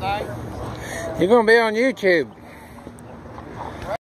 You're going to be on YouTube.